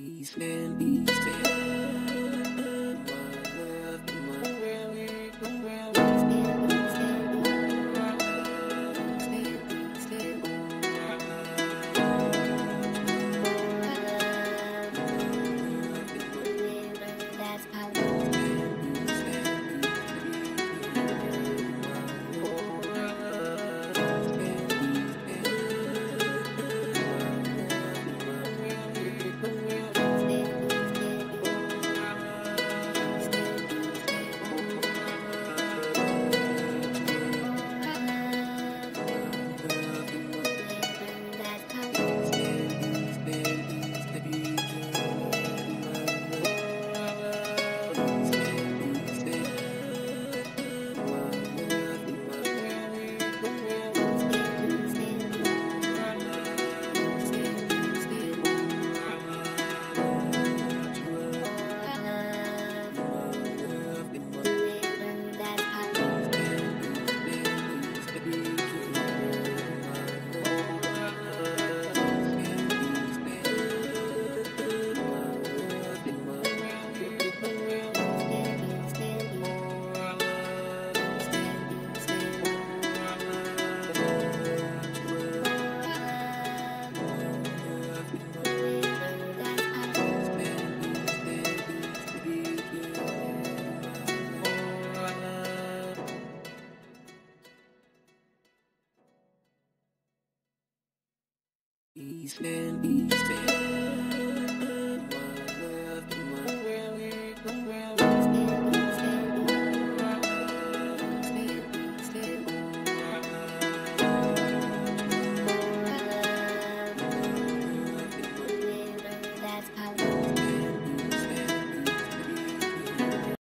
Please End, Please East and East